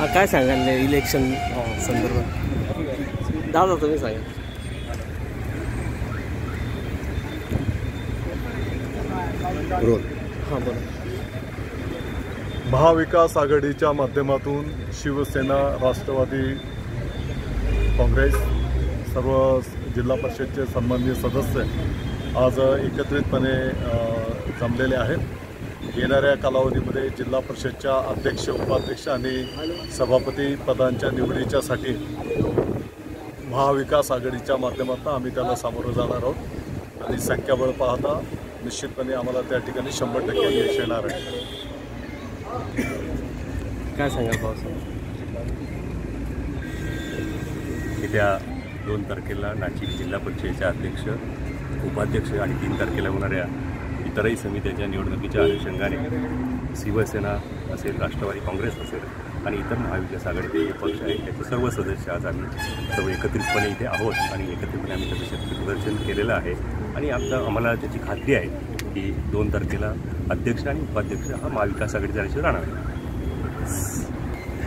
हा काय सांगाल इलेक्शन संदर्भात? दादा तुम्ही सांगा. हां बोला. महाविकास आघाडीच्या माध्यमातून शिवसेना राष्ट्रवादी काँग्रेस सर्व जिल्हा परिषदचे सन्माननीय सदस्य आज एकत्रितपणे जमलेले आहेत. येणाऱ्या कालावधीमध्ये जिल्हा परिषदच्या अध्यक्ष उपाध्यक्ष आणि सभापती पदांच्या निवडीच्यासाठी महाविकास आघाडीच्या माध्यमातून आम्ही त्याला सामोरं जाणार आहोत. आणि संख्याबळ पाहता निश्चितपणे आम्हाला त्या ठिकाणी शंभर टक्के यश येणार आहे. काय सांगाल पावसाळ्यात येत्या दोन तारखेला नाशिक जिल्हा परिषदेचे अध्यक्ष उपाध्यक्ष आणि तीन तारखेला होणाऱ्या इतरही समित्याच्या निवडणुकीच्या अनुषंगाने शिवसेना असेल राष्ट्रवादी काँग्रेस असेल आणि इतर महाविकास आघाडीचे जे पक्ष आहेत त्याचे सर्व सदस्य आज आम्ही सर्व एकत्रितपणे इथे आहोत आणि एकत्रितपणे आम्ही त्याचं शक्ती प्रदर्शन केलेलं आहे. आणि आता आम्हाला त्याची खात्री आहे की दोन तारखेला अध्यक्ष आणि उपाध्यक्ष हा महाविकास आघाडीचा राहणार आहे.